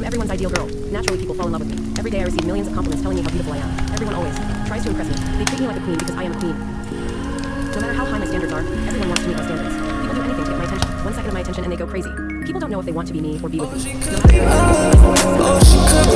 am everyone's ideal girl. Naturally, people fall in love with me. Every day I receive millions of compliments telling me how beautiful I am. Everyone always tries to impress me. They treat me like a queen because I am a queen. No matter how high my standards are, everyone wants to meet my standards. People do anything to get my attention. One second of my attention and they go crazy. People don't know if they want to be me or be with me. No